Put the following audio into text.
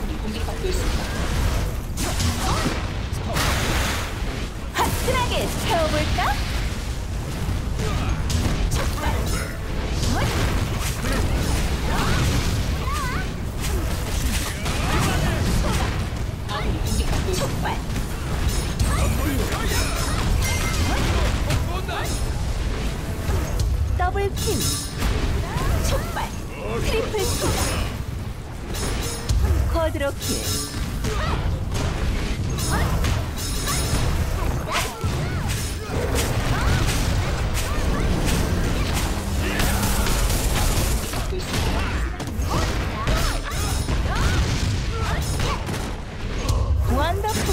아군이 공격받고 있습니다. 화끈하게 채워볼까? 더블 킴! 꺼들었게. 완더풀.